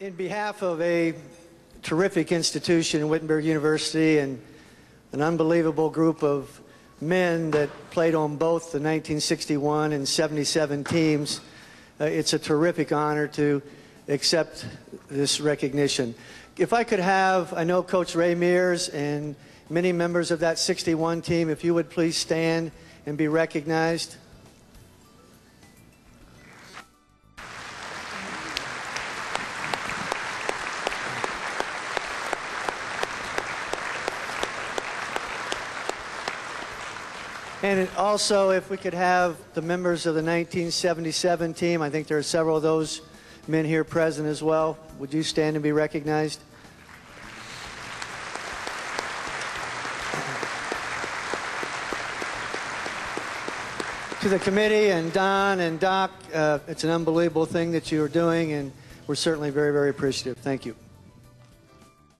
In behalf of a terrific institution, Wittenberg University, and an unbelievable group of men that played on both the 1961 and 77 teams, uh, it's a terrific honor to accept this recognition. If I could have, I know Coach Ray Mears and many members of that 61 team, if you would please stand and be recognized. And also, if we could have the members of the 1977 team, I think there are several of those men here present as well. Would you stand and be recognized? To the committee and Don and Doc, uh, it's an unbelievable thing that you are doing, and we're certainly very, very appreciative. Thank you.